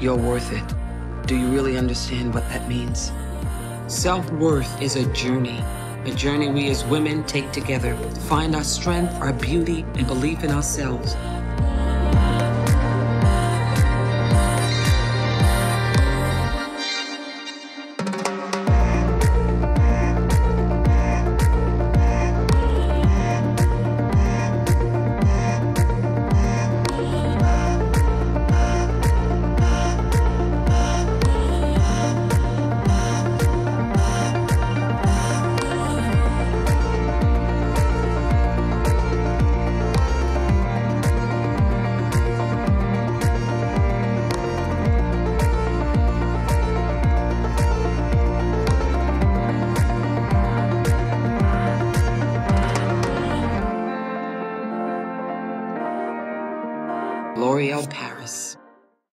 You're worth it. Do you really understand what that means? Self worth is a journey, a journey we as women take together to find our strength, our beauty, and belief in ourselves. L'Oreal Paris.